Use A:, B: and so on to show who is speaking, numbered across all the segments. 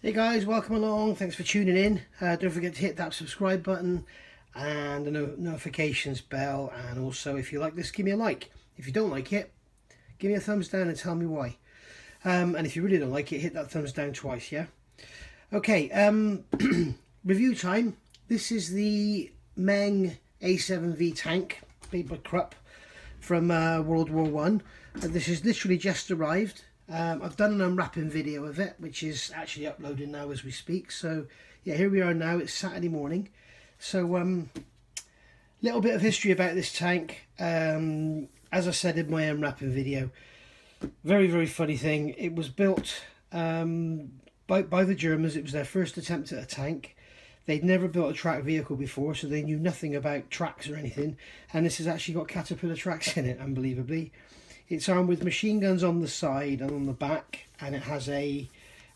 A: Hey guys, welcome along. Thanks for tuning in. Uh, don't forget to hit that subscribe button and the no notifications bell. And also, if you like this, give me a like. If you don't like it, give me a thumbs down and tell me why. Um, and if you really don't like it, hit that thumbs down twice, yeah? Okay, um, review time. This is the Meng A7V tank made by Krupp from uh, World War One. Uh, this has literally just arrived. Um, I've done an unwrapping video of it, which is actually uploading now as we speak. So, yeah, here we are now. It's Saturday morning. So, um, little bit of history about this tank. Um, as I said in my unwrapping video, very, very funny thing. It was built um, by, by the Germans. It was their first attempt at a tank. They'd never built a track vehicle before, so they knew nothing about tracks or anything. And this has actually got Caterpillar tracks in it, unbelievably. It's armed with machine guns on the side and on the back, and it has a,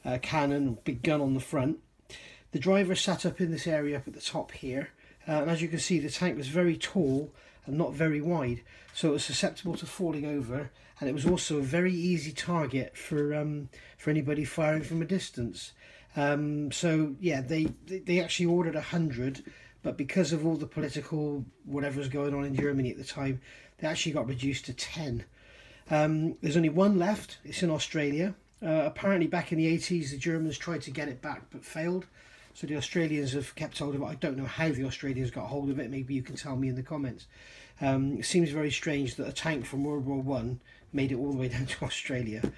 A: a cannon, big gun on the front. The driver sat up in this area up at the top here, uh, and as you can see, the tank was very tall and not very wide, so it was susceptible to falling over, and it was also a very easy target for um, for anybody firing from a distance. Um, so yeah, they they actually ordered a hundred, but because of all the political whatever was going on in Germany at the time, they actually got reduced to ten. Um, there's only one left. It's in Australia. Uh, apparently, back in the 80s, the Germans tried to get it back but failed. So the Australians have kept hold of it. I don't know how the Australians got hold of it. Maybe you can tell me in the comments. Um, it seems very strange that a tank from World War One made it all the way down to Australia.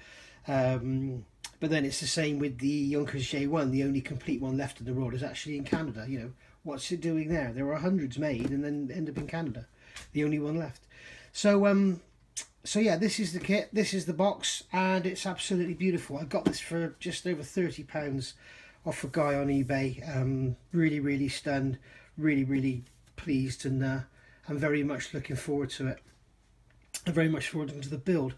A: Um, but then it's the same with the Junkers J1. The only complete one left in the world is actually in Canada. You know, what's it doing there? There are hundreds made and then end up in Canada. The only one left. So um, so yeah this is the kit. This is the box and it's absolutely beautiful. I got this for just over 30 pounds off a guy on ebay. Um, really really stunned really really pleased and uh, i'm very much looking forward to it. I'm very much forward to the build.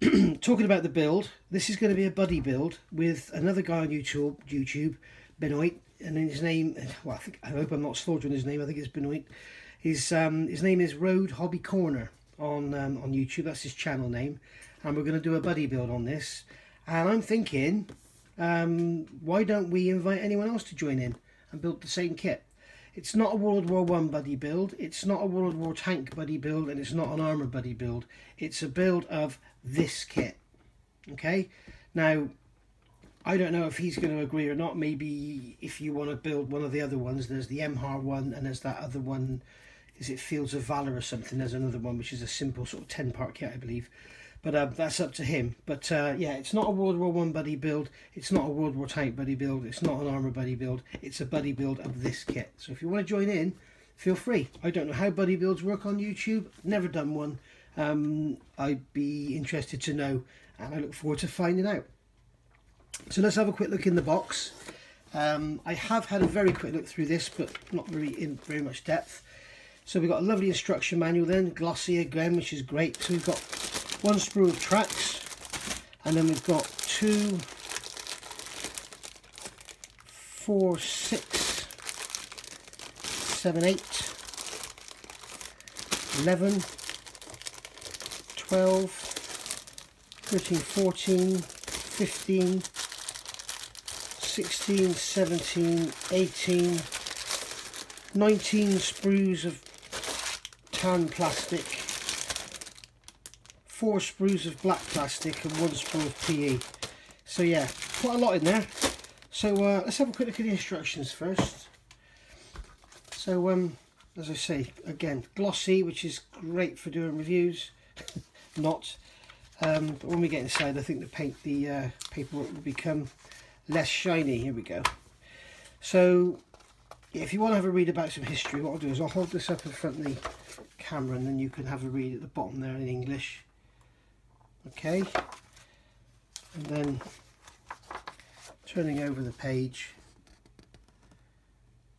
A: Talking about the build this is going to be a buddy build with another guy on youtube youtube benoit and his name well i think i hope i'm not slaughtering his name i think it's benoit. His um his name is road hobby corner on um, on YouTube. That's his channel name, and we're going to do a buddy build on this. And I'm thinking, um, why don't we invite anyone else to join in and build the same kit? It's not a World War One buddy build. It's not a World War tank buddy build, and it's not an armor buddy build. It's a build of this kit. Okay, now. I don't know if he's going to agree or not. Maybe if you want to build one of the other ones, there's the MHAR one and there's that other one is it Fields of Valor or something. There's another one which is a simple sort of 10 part kit, I believe. But uh, that's up to him. But uh, yeah, it's not a World War One buddy build. It's not a World War tank buddy build. It's not an armor buddy build. It's a buddy build of this kit. So if you want to join in, feel free. I don't know how buddy builds work on YouTube. Never done one. Um, I'd be interested to know, and I look forward to finding out. So let's have a quick look in the box. Um, I have had a very quick look through this, but not really in very much depth. So we've got a lovely instruction manual then, glossy again, which is great. So we've got one sprue of tracks, and then we've got two, four, six, seven, eight, eleven, twelve, thirteen, fourteen, fifteen, sixteen, seventeen, eighteen, nineteen sprues of tan plastic, four sprues of black plastic and one sprue of PE. So yeah, quite a lot in there. So uh, let's have a quick look at the instructions first. So um, as I say, again, glossy, which is great for doing reviews. Not. Um, but when we get inside, I think the paint, the uh, paperwork will become less shiny. Here we go. So if you want to have a read about some history, what I'll do is I'll hold this up in front of the camera and then you can have a read at the bottom there in English. Okay. And then turning over the page.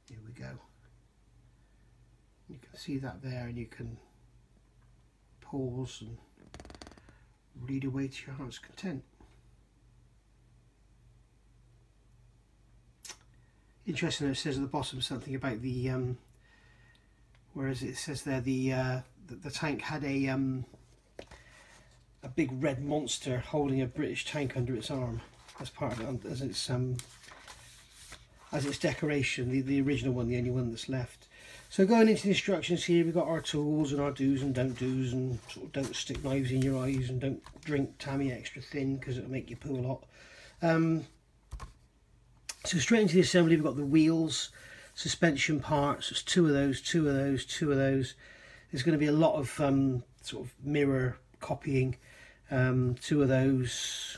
A: Here we go. You can see that there and you can pause and read away to your heart's content. Interesting it says at the bottom something about the um, whereas it says there the, uh, the, the tank had a um, a big red monster holding a British tank under its arm as part of it as its um, as its decoration, the, the original one, the only one that's left. So going into the instructions here, we've got our tools and our do's and don't do's and sort of don't stick knives in your eyes and don't drink Tamiya extra thin because it'll make you poo a lot. Um, so straight into the assembly, we've got the wheels, suspension parts, there's two of those, two of those, two of those. There's going to be a lot of um, sort of mirror copying, um, two of those,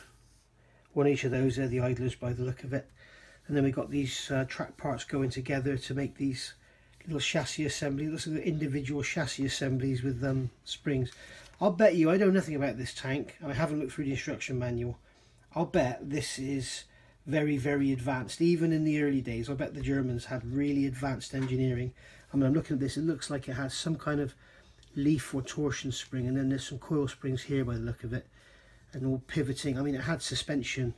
A: one each of those are the idlers by the look of it. And then we've got these uh, track parts going together to make these little chassis assembly. Looks like individual chassis assemblies with um, springs. I'll bet you, I know nothing about this tank. And I haven't looked through the instruction manual. I'll bet this is very, very advanced. Even in the early days, I bet the Germans had really advanced engineering. I mean, I'm looking at this, it looks like it has some kind of leaf or torsion spring, and then there's some coil springs here by the look of it, and all pivoting. I mean, it had suspension.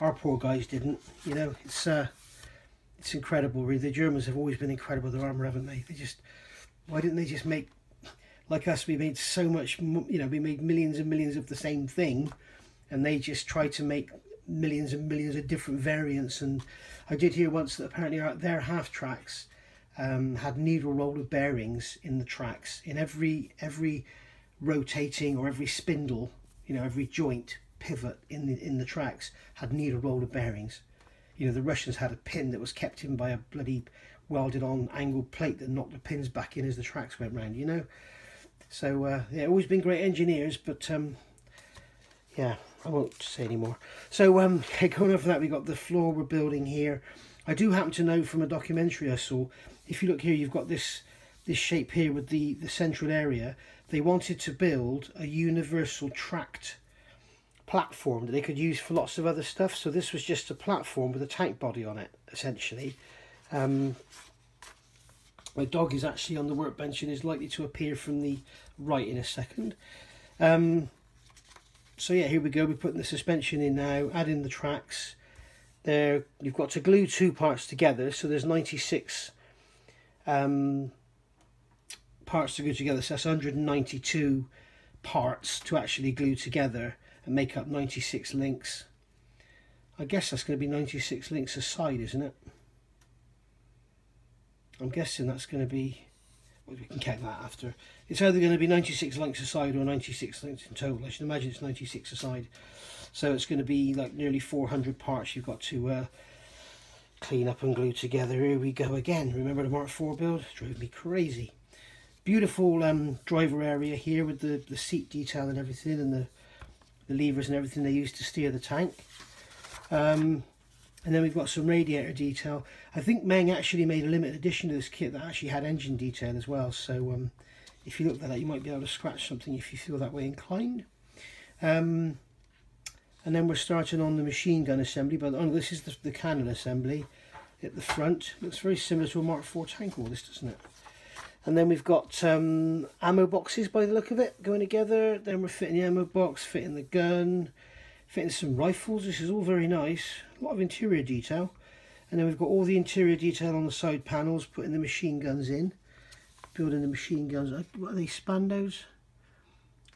A: Our poor guys didn't, you know, it's uh, it's incredible. Really, the Germans have always been incredible their armor, haven't they? They just why didn't they just make like us? We made so much, you know, we made millions and millions of the same thing, and they just tried to make millions and millions of different variants. And I did hear once that apparently their half tracks um, had needle roller bearings in the tracks in every every rotating or every spindle, you know, every joint pivot in the in the tracks had needle roller bearings you know, the Russians had a pin that was kept in by a bloody welded on angled plate that knocked the pins back in as the tracks went round, you know. So, uh, yeah, always been great engineers, but, um, yeah, I won't say anymore. So, um, going over that, we got the floor we're building here. I do happen to know from a documentary I saw, if you look here, you've got this this shape here with the, the central area. They wanted to build a universal tract platform that they could use for lots of other stuff. So this was just a platform with a tank body on it, essentially. Um, my dog is actually on the workbench and is likely to appear from the right in a second. Um, so yeah, here we go. We're putting the suspension in now, adding the tracks. There, you've got to glue two parts together. So there's 96 um, parts to glue together. So that's 192 parts to actually glue together and make up 96 links. I guess that's going to be 96 links a side, isn't it? I'm guessing that's going to be, well, we can count that after. It's either going to be 96 links aside or 96 links in total. I should imagine it's 96 aside. So it's going to be like nearly 400 parts you've got to uh, clean up and glue together. Here we go again. Remember the Mark IV build? Drove me crazy. Beautiful um, driver area here with the, the seat detail and everything and the the levers and everything they used to steer the tank. Um, and then we've got some radiator detail. I think Meng actually made a limited edition of this kit that actually had engine detail as well. So um, if you look at that, you might be able to scratch something if you feel that way inclined. Um, and then we're starting on the machine gun assembly. But oh, this is the, the cannon assembly at the front. Looks very similar to a Mark IV tank, all this, doesn't it? And then we've got um, ammo boxes by the look of it going together. Then we're fitting the ammo box, fitting the gun, fitting some rifles. This is all very nice. A lot of interior detail. And then we've got all the interior detail on the side panels, putting the machine guns in. Building the machine guns. What are these, Spandaus?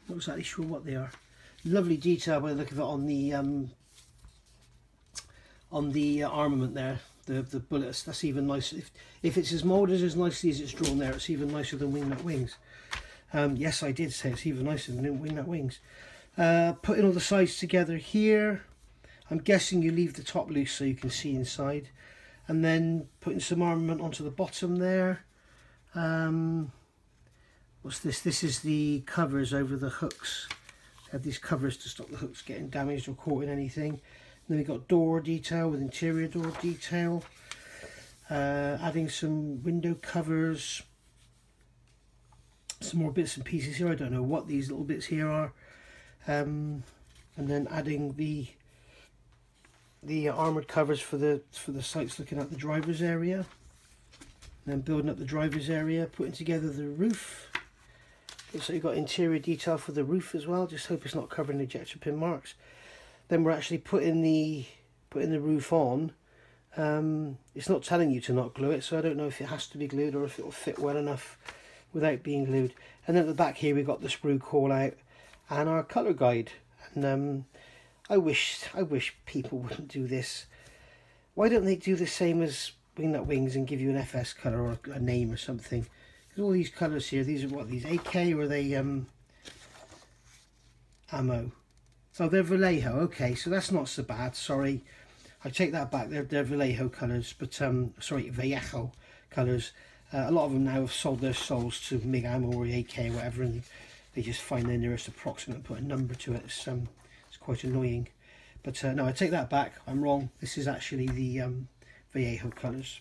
A: Not exactly sure what they are. Lovely detail by the look of it on the um, on the uh, armament there the, the bullets. That's even nicer. If, if it's as moulded as nicely as it's drawn there, it's even nicer than Wingnut Wings. Um, yes, I did say it's even nicer than Wingnut Wings. Uh, putting all the sides together here. I'm guessing you leave the top loose so you can see inside. And then putting some armament onto the bottom there. Um, what's this? This is the covers over the hooks. I have these covers to stop the hooks getting damaged or caught in anything. Then we've got door detail with interior door detail. Uh, adding some window covers. Some more bits and pieces here. I don't know what these little bits here are. Um, and then adding the the armored covers for the for the sights looking at the driver's area. Then building up the driver's area, putting together the roof. So you've got interior detail for the roof as well. Just hope it's not covering ejection pin marks. Then we're actually putting the putting the roof on. Um, it's not telling you to not glue it so I don't know if it has to be glued or if it will fit well enough without being glued. And then at the back here we've got the sprue call out and our colour guide. And um, I wish I wish people wouldn't do this. Why don't they do the same as Wingnut Wings and give you an FS colour or a name or something. Because all these colours here, these are what, these AK or are they um, ammo? Oh, they're Vallejo. Okay, so that's not so bad. Sorry, I take that back. They're, they're Vallejo colours, but um, sorry, Vallejo colours. Uh, a lot of them now have sold their souls to MIG ammo or AK or whatever, and they just find their nearest approximate and put a number to it. It's, um, it's quite annoying. But uh, no, I take that back. I'm wrong. This is actually the um, Vallejo colours.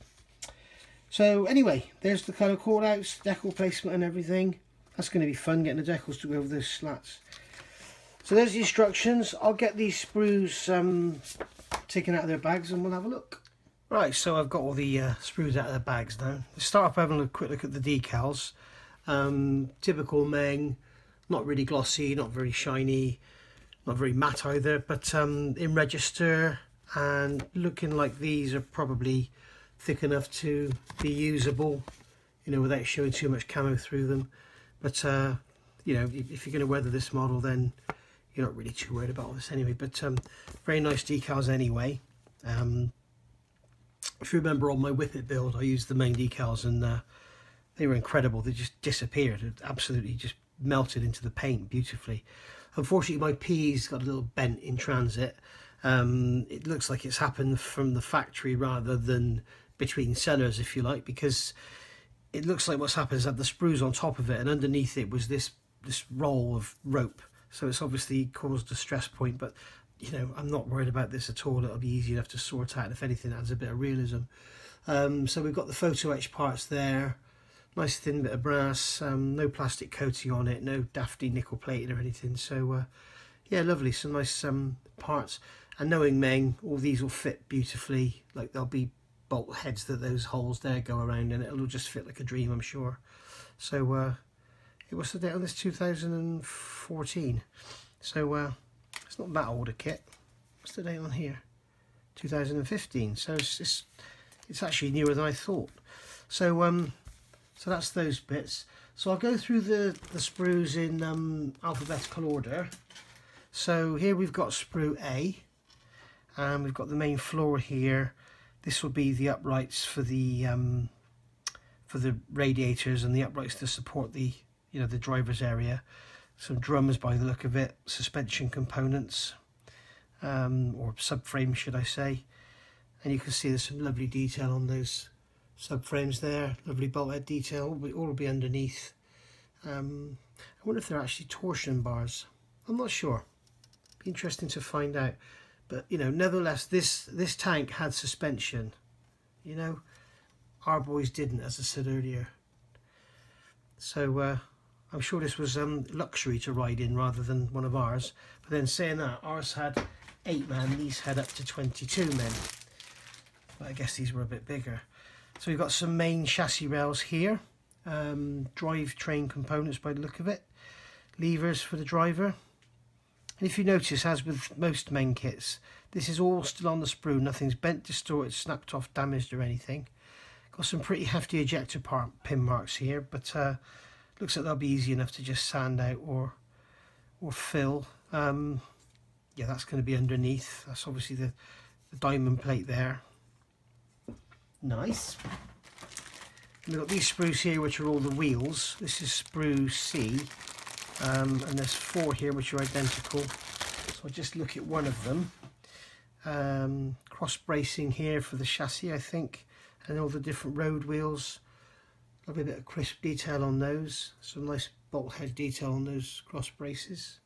A: So anyway, there's the colour callouts, decal placement and everything. That's going to be fun getting the decals to go over those slats. So there's the instructions. I'll get these sprues um, taken out of their bags and we'll have a look. Right, so I've got all the uh, sprues out of their bags now. Let's start off having a quick look at the decals. Um, typical Meng, not really glossy, not very shiny, not very matte either, but um, in register and looking like these are probably thick enough to be usable, you know, without showing too much camo through them. But, uh, you know, if you're going to weather this model, then you're not really too worried about all this anyway. But um, very nice decals anyway. Um, if you remember on my Whippet build, I used the Meng decals and uh, they were incredible. They just disappeared. It absolutely just melted into the paint beautifully. Unfortunately, my P's got a little bent in transit. Um, it looks like it's happened from the factory rather than between sellers, if you like, because it looks like what's happened is that the sprues on top of it and underneath it was this this roll of rope. So it's obviously caused a stress point, but you know, I'm not worried about this at all. It'll be easy enough to sort out. If anything, adds a bit of realism. Um, so we've got the photo etch parts there. Nice thin bit of brass, um, no plastic coating on it, no dafty nickel plating or anything. So uh, yeah, lovely, some nice um, parts. And knowing Meng, all these will fit beautifully. Like there'll be bolt heads that those holes there go around and it'll just fit like a dream, I'm sure. So uh, it was the date on this 2014. So uh, it's not that old a kit. What's the date on here? 2015. So it's, it's, it's actually newer than I thought. So um, so that's those bits. So I'll go through the, the sprues in um, alphabetical order. So here we've got sprue A, and we've got the main floor here. This will be the uprights for the um, for the radiators and the uprights to support the you know the driver's area. Some drums by the look of it, suspension components, um, or subframe should I say. And you can see there's some lovely detail on those subframes there, lovely bolt head detail, all will, be, be underneath. Um, I wonder if they're actually torsion bars. I'm not sure. Be interesting to find out. But you know, nevertheless, this this tank had suspension. You know, our boys didn't, as I said earlier. So uh, I'm sure this was um, luxury to ride in rather than one of ours. But then saying that, ours had eight men, these had up to 22 men. But I guess these were a bit bigger. So we've got some main chassis rails here, um, drive train components by the look of it, levers for the driver. And if you notice, as with most Meng kits, this is all still on the sprue, nothing's bent, distorted, snapped off, damaged or anything. Got some pretty hefty ejector part pin marks here, but uh, looks like they'll be easy enough to just sand out or or fill. Um, yeah, that's going to be underneath. That's obviously the, the diamond plate there. Nice. we've got these sprues here which are all the wheels. This is sprue C. Um, and there's four here which are identical. So I'll just look at one of them. Um, cross bracing here for the chassis I think. And all the different road wheels. Lovely bit of crisp detail on those. Some nice bolt head detail on those cross braces.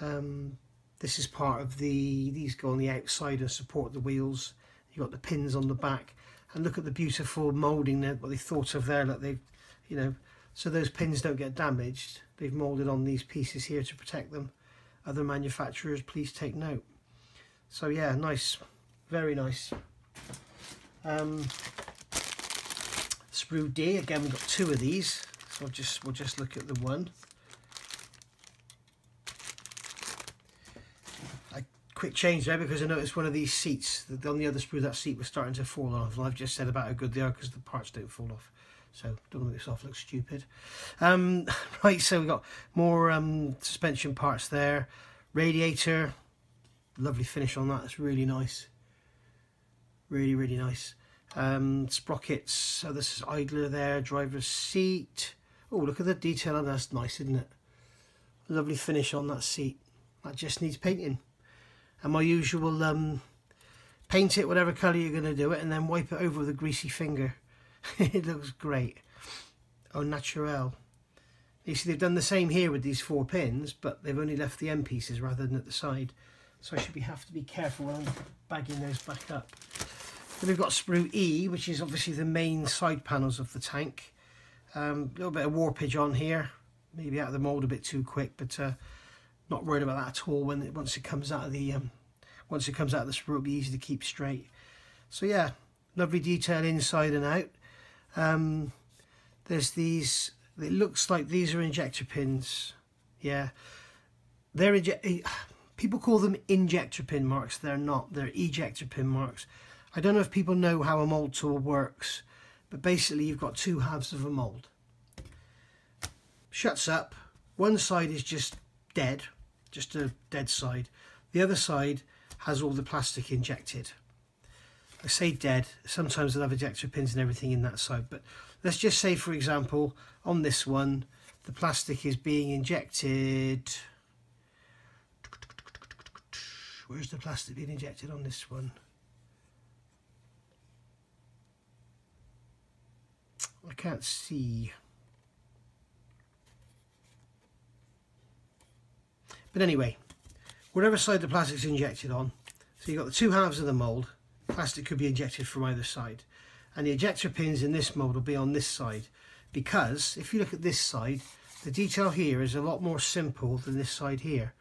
A: Um, this is part of the, these go on the outside and support the wheels you've got the pins on the back and look at the beautiful moulding there what they thought of there like they've you know so those pins don't get damaged. They've moulded on these pieces here to protect them. Other manufacturers please take note. So yeah nice. Very nice. Um, sprue D again we've got two of these. So we'll just we'll just look at the one. I quick change there because I noticed one of these seats on the other sprue that seat was starting to fall off. And I've just said about how good they are because the parts don't fall off so don't make this off look stupid um, right so we've got more um, suspension parts there radiator lovely finish on that it's really nice really really nice Um, sprockets, so this is idler there, driver's seat. Oh, look at the detail on that. That's nice, isn't it? Lovely finish on that seat. That just needs painting. And my usual um, paint it whatever colour you're going to do it and then wipe it over with a greasy finger. it looks great. Oh, natural. You see, they've done the same here with these four pins, but they've only left the end pieces rather than at the side. So I should be have to be careful when I'm bagging those back up. Then we've got sprue E, which is obviously the main side panels of the tank. A um, little bit of warpage on here, maybe out of the mould a bit too quick, but uh, not worried about that at all. When it, once it comes out of the um, once it comes out of the sprue, it'll be easy to keep straight. So yeah, lovely detail inside and out. Um, there's these it looks like these are injector pins. Yeah. They're eh, people call them injector pin marks. They're not. They're ejector pin marks. I don't know if people know how a mold tool works but basically you've got two halves of a mold. Shuts up. One side is just dead just a dead side. The other side has all the plastic injected I say dead sometimes they'll have ejector pins and everything in that side but let's just say for example on this one the plastic is being injected. Where's the plastic being injected on this one? I can't see. But anyway whatever side the plastic is injected on so you've got the two halves of the mould plastic could be injected from either side. And the ejector pins in this mold will be on this side because if you look at this side the detail here is a lot more simple than this side here.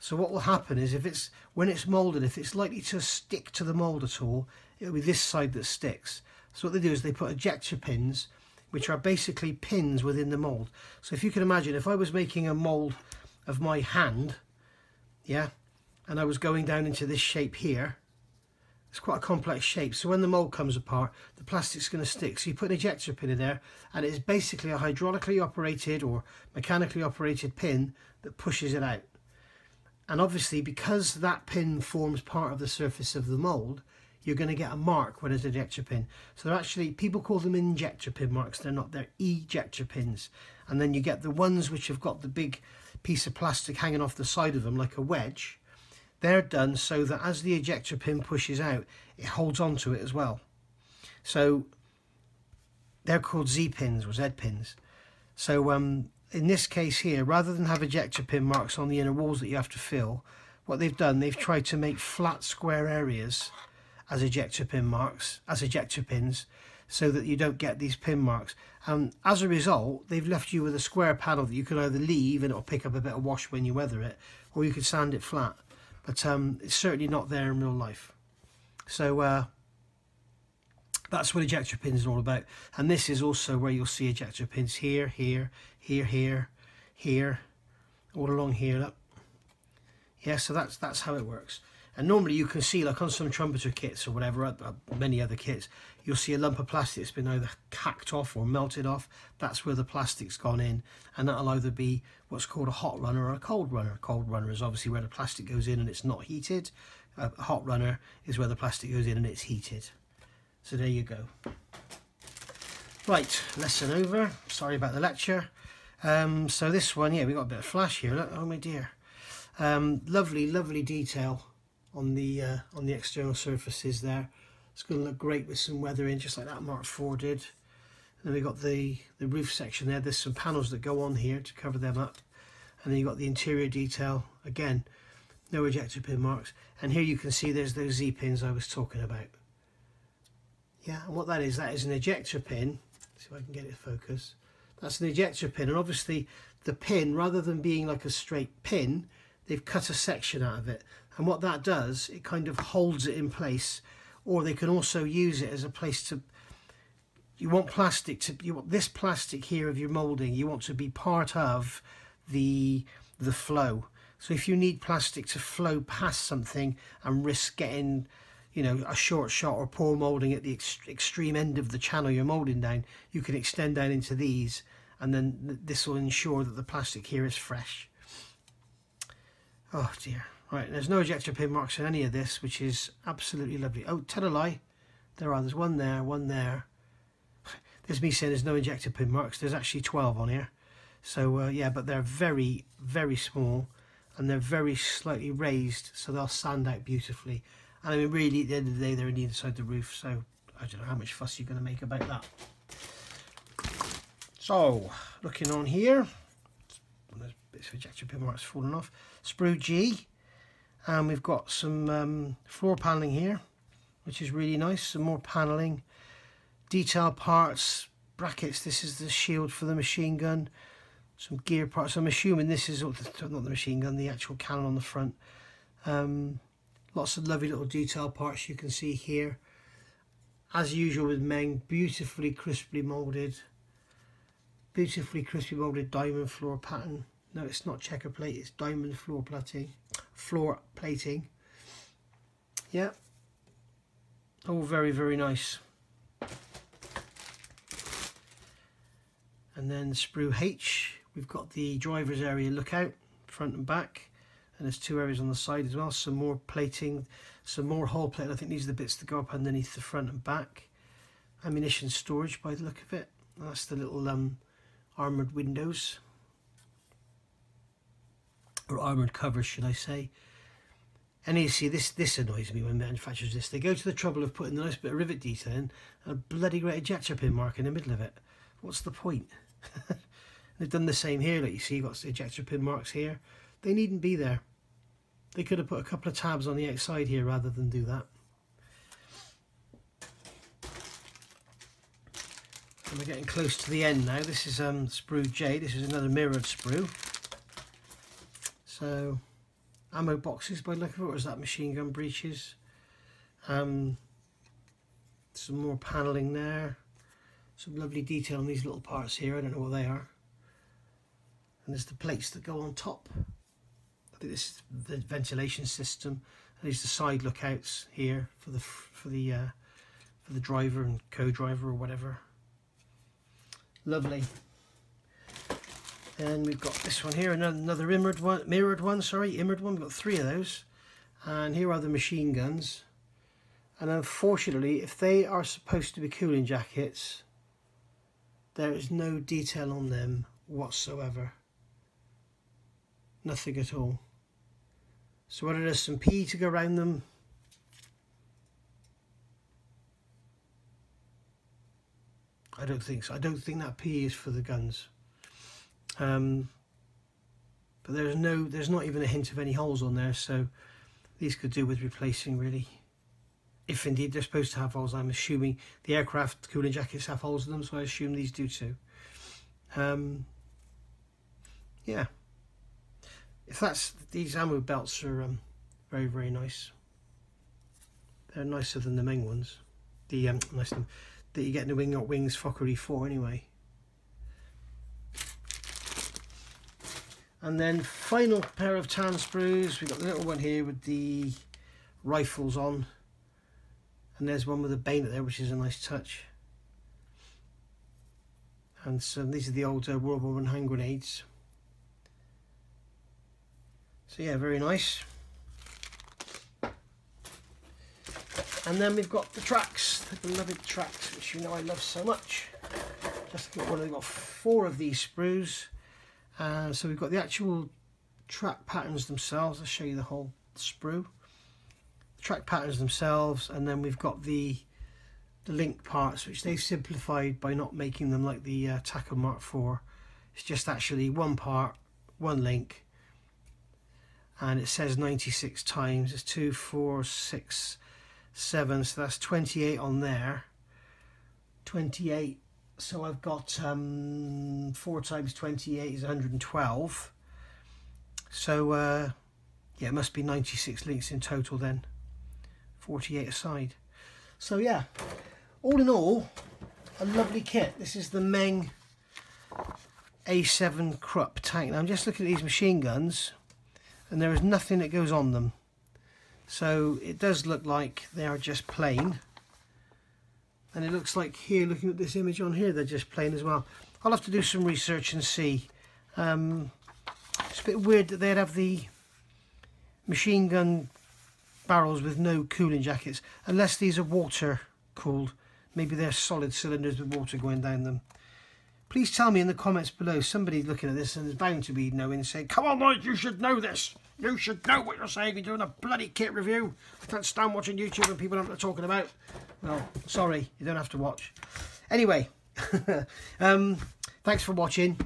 A: So what will happen is if it's when it's molded if it's likely to stick to the mold at all it'll be this side that sticks. So what they do is they put ejector pins which are basically pins within the mold. So if you can imagine if I was making a mold of my hand yeah and I was going down into this shape here it's quite a complex shape, so when the mould comes apart, the plastic's going to stick. So you put an ejector pin in there, and it's basically a hydraulically operated or mechanically operated pin that pushes it out. And obviously, because that pin forms part of the surface of the mould, you're going to get a mark when it's an ejector pin. So they're actually, people call them injector pin marks. They're not, they're ejector pins. And then you get the ones which have got the big piece of plastic hanging off the side of them like a wedge they're done so that as the ejector pin pushes out, it holds on to it as well. So they're called Z pins or Z pins. So um, in this case here, rather than have ejector pin marks on the inner walls that you have to fill, what they've done, they've tried to make flat square areas as ejector pin marks, as ejector pins, so that you don't get these pin marks. And as a result, they've left you with a square panel that you can either leave and it'll pick up a bit of wash when you weather it, or you can sand it flat but um, it's certainly not there in real life. So uh, that's what ejector pins are all about. And this is also where you'll see ejector pins here, here, here, here, here, all along here. Look. Yeah, so that's that's how it works. And normally you can see, like on some trumpeter kits or whatever, uh, many other kits, you'll see a lump of plastic that's been either hacked off or melted off. That's where the plastic's gone in. And that'll either be what's called a hot runner or a cold runner. A cold runner is obviously where the plastic goes in and it's not heated. A hot runner is where the plastic goes in and it's heated. So there you go. Right, lesson over. Sorry about the lecture. Um, so this one, yeah, we got a bit of flash here. Look, oh my dear. Um, lovely, lovely detail on the uh, on the external surfaces there. It's going to look great with some weathering, just like that Mark IV did. And then we've got the, the roof section there. There's some panels that go on here to cover them up. And then you've got the interior detail. Again, no ejector pin marks. And here you can see there's those Z-pins I was talking about. Yeah, and what that is, that is an ejector pin. Let's see if I can get it focus. That's an ejector pin. And obviously the pin, rather than being like a straight pin, they've cut a section out of it and what that does it kind of holds it in place or they can also use it as a place to you want plastic to you want this plastic here of your molding you want to be part of the the flow. So if you need plastic to flow past something and risk getting you know a short shot or poor molding at the ex extreme end of the channel you're molding down you can extend down into these and then this will ensure that the plastic here is fresh. Oh dear Right, there's no ejector pin marks in any of this, which is absolutely lovely. Oh, tell a lie. there are there's one there one there. There's me saying there's no ejector pin marks there's actually 12 on here. So uh, yeah but they're very very small and they're very slightly raised so they'll sand out beautifully. And I mean really at the end of the day they're the inside the roof so I don't know how much fuss you're going to make about that. So looking on here there's bits of ejector pin marks falling off. Sprue G and we've got some um, floor paneling here which is really nice. Some more paneling detail parts brackets. This is the shield for the machine gun. Some gear parts. I'm assuming this is not the machine gun the actual cannon on the front. Um, lots of lovely little detail parts you can see here. As usual with Meng beautifully crisply molded beautifully crisply molded diamond floor pattern. No it's not checker plate it's diamond floor plating floor plating. Yeah. All very very nice. And then sprue H. We've got the driver's area lookout front and back. And there's two areas on the side as well. Some more plating some more hull plating. I think these are the bits that go up underneath the front and back. Ammunition storage by the look of it. That's the little um, armoured windows or armoured covers should I say. And you see this this annoys me when manufacturers this. They go to the trouble of putting a nice bit of rivet detail in and a bloody great ejector pin mark in the middle of it. What's the point? They've done the same here like you see you've got ejector pin marks here. They needn't be there. They could have put a couple of tabs on the outside here rather than do that. And we're getting close to the end now? This is um sprue J this is another mirrored sprue so ammo boxes by look of it, is that machine gun breeches? Um, some more paneling there. Some lovely detail on these little parts here, I don't know what they are. And there's the plates that go on top. I think this is the ventilation system. And these the side lookouts here for the for the uh, for the driver and co-driver or whatever. Lovely. And we've got this one here, another mirrored one, mirrored one, sorry, mirrored one. We've got three of those. And here are the machine guns. And unfortunately, if they are supposed to be cooling jackets, there is no detail on them whatsoever. Nothing at all. So whether there's some P to go around them, I don't think so. I don't think that P is for the guns. Um, but there's no, there's not even a hint of any holes on there, so these could do with replacing really. If indeed they're supposed to have holes, I'm assuming the aircraft cooling jackets have holes in them, so I assume these do too. Um, yeah. If that's, these ammo belts are um, very, very nice. They're nicer than the main ones. The um, nice that you get in the Wingnut Wings Fokker 4 anyway. And then final pair of tan sprues. We've got the little one here with the rifles on. And there's one with a bayonet there, which is a nice touch. And so these are the old uh, World War One hand grenades. So yeah, very nice. And then we've got the tracks, the beloved tracks, which you know I love so much. Just got one. I've got four of these sprues. Uh, so we've got the actual track patterns themselves. I'll show you the whole sprue. The track patterns themselves, and then we've got the the link parts, which they've simplified by not making them like the uh, Takom Mark IV. It's just actually one part, one link, and it says 96 times. It's two, four, six, seven. So that's 28 on there. 28 so I've got um, 4 times 28 is 112 so uh, yeah it must be 96 links in total then. 48 aside. So yeah all in all a lovely kit. This is the Meng A7 Krupp tank. Now I'm just looking at these machine guns and there is nothing that goes on them. So it does look like they are just plain and it looks like here looking at this image on here they're just plain as well I'll have to do some research and see um, it's a bit weird that they'd have the machine gun barrels with no cooling jackets unless these are water cooled Maybe they're solid cylinders with water going down them. Please tell me in the comments below, somebody looking at this and is bound to be knowing, saying, come on Mike, you should know this. You should know what you're saying. You're doing a bloody kit review. I can't stand watching YouTube and people don't know what they're talking about. Well, sorry, you don't have to watch. Anyway, um, thanks for watching.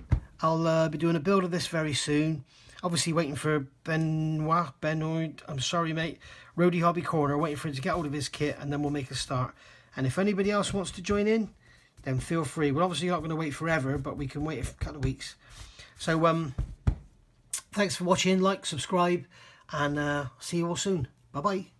A: I'll uh, be doing a build of this very soon. Obviously waiting for Benoit, Benoit, I'm sorry mate, Roadie Hobby Corner, waiting for him to get hold of his kit and then we'll make a start. And if anybody else wants to join in, then feel free. We're obviously not going to wait forever, but we can wait a couple of weeks. So um, thanks for watching, like, subscribe, and uh, see you all soon. Bye-bye.